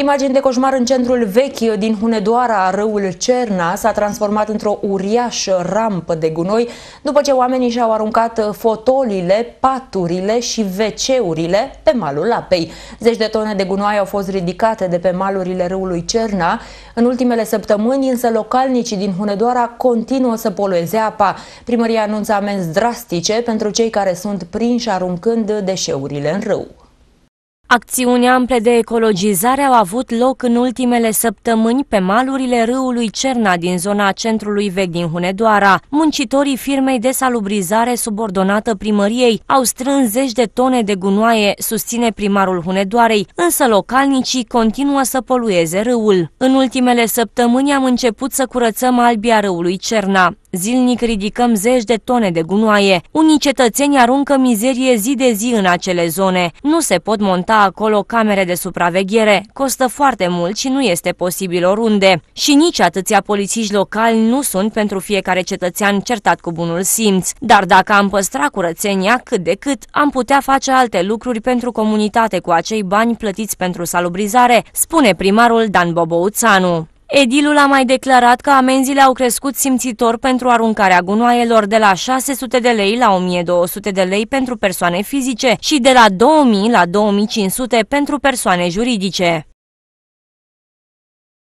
Imagini de coșmar în centrul vechi din Hunedoara, râul Cerna s-a transformat într-o uriașă rampă de gunoi după ce oamenii și-au aruncat fotolile, paturile și wc pe malul apei. Zeci de tone de gunoi au fost ridicate de pe malurile râului Cerna. În ultimele săptămâni, însă, localnicii din Hunedoara continuă să polueze apa. Primăria anunță amenzi drastice pentru cei care sunt prinși aruncând deșeurile în râu. Acțiuni ample de ecologizare au avut loc în ultimele săptămâni pe malurile râului Cerna din zona centrului vechi din Hunedoara. Muncitorii firmei de salubrizare subordonată primăriei au strâns zeci de tone de gunoaie, susține primarul Hunedoarei, însă localnicii continuă să polueze râul. În ultimele săptămâni am început să curățăm albia râului Cerna. Zilnic ridicăm zeci de tone de gunoaie. Unii cetățeni aruncă mizerie zi de zi în acele zone. Nu se pot monta acolo camere de supraveghere. Costă foarte mult și nu este posibil oriunde. Și nici atâția polițiști locali nu sunt pentru fiecare cetățean certat cu bunul simț. Dar dacă am păstra curățenia cât de cât, am putea face alte lucruri pentru comunitate cu acei bani plătiți pentru salubrizare, spune primarul Dan Bobouțanu. Edilul a mai declarat că amenziile au crescut simțitor pentru aruncarea gunoaielor de la 600 de lei la 1200 de lei pentru persoane fizice și de la 2000 la 2500 pentru persoane juridice.